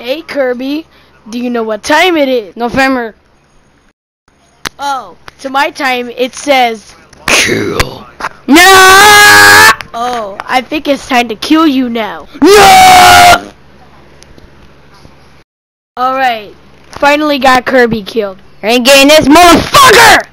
Hey Kirby, do you know what time it is? November. Oh, to my time it says Kill. No! Oh, I think it's time to kill you now. No! Alright. Finally got Kirby killed. Ain't getting this motherfucker!